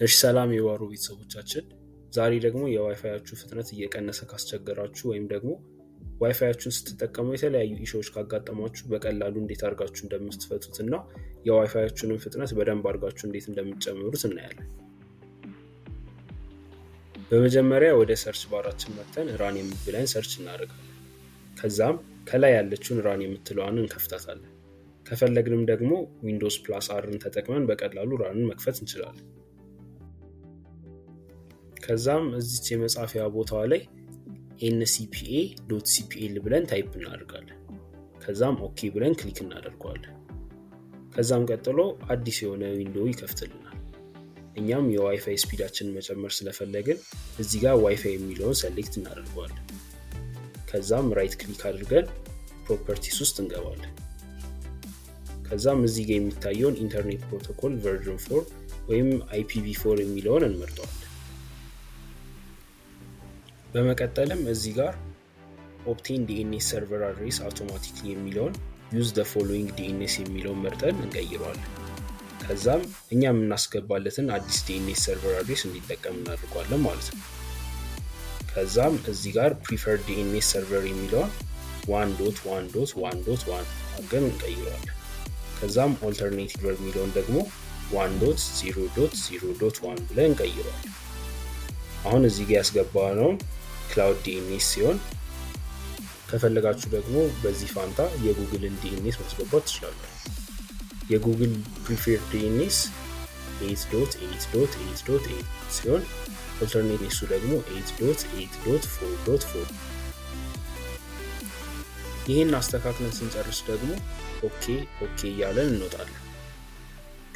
እሺ ሰላም የዋሮ ቤተሰቦቻችን፣ ዛሬ ደግሞ የዋይፋያችሁ ፍጥነት እየቀነሰ ካስቸገራችሁ ወይም ደግሞ ዋይፋያችሁን ስትጠቀሙ የተለያዩ issue ዎች ካጋጠሟችሁ በቀላሉ እንዴት አድርጋችሁ እንደምትፈቱት እና የዋይፋያችሁንም ፍጥነት በደንብ አድርጋችሁ እንዴት እንደምትጨምሩት እናያለን። በመጀመሪያ ወደ search bar ኣችን መጥተን run ብለን search እናደርጋለን። ከዛም ከላይ ያለችውን run የምትለዋን እንከፍታታለን። ከፈለግንም ደግሞ Windows plus R ን ተጠቅመን በቀላሉ run ን መክፈት እንችላለን። ከዛም እዚች የመጻፊያ ቦታዋ ላይ ncpa dot cpl ብለን type እናደርጋለን። ከዛም OK ብለን click እናደርገዋለን። ከዛም ቀጥሎ አዲስ የሆነ window ይከፍትልናል። እኛም የ WiFi speed ኣችንን መጨመር ስለፈለግን እዚህ ጋር ዋይፋይ የሚለውን select እናደርገዋለን። ከዛም right click አድርገን properties ውስጥ እንገባለን። ከዛም እዚህ ጋር የሚታየውን internet protocol version four ወይም IPv four የሚለውን እንመርጠዋለን። በመቀጠልም እዚህ ጋር obtain DNS server address automatically የሚለውን use the following DNS የሚለውን መርጠን እንቀይረዋለን። ከዛም እኛ የምናስገባለትን አዲስ DNS server address እንዲጠቀም እናደርገዋለን ማለት ነው። ከዛም እዚህ ጋር preferred DNS server የሚለውን one dot one dot one dot one አድርገን እንቀይረዋለን። ከዛም alternative የሚለውን ደግሞ one dot zero dot zero dot one ብለን እንቀይረዋለን። አሁን እዚህ ጋር ያስገባነውን cloud DNS ሲሆን ከፈለጋችሁ ደግሞ በዚህ ፋንታ የ Google ን DNS ማስገባት ትችላላችሁ። የ Google preferred DNS 8 dot 8 dot 8 dot 8 ሲሆን alternatives ኡ ደግሞ 8 dot 8 dot 4 dot 4 ይህን አስተካክለን ስንጨርስ ደግሞ OK OK እያለን እንወጣለን።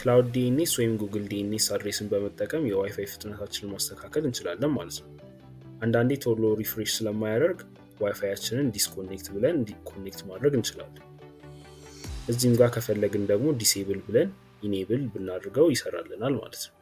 cloud DNS ወይም Google DNS address ን በመጠቀም የዋይፋይ ፍጥነታችንን ማስተካከል እንችላለን ማለት ነው። አንዳንዴ ቶሎ refresh ስለማያደርግ WiFi ያችንን disconnect ብለን connect ማድረግ እንችላለን። እዚህም ጋር ከፈለግን ደግሞ disable ብለን enable ብናድርገው ይሰራልናል ማለት ነው።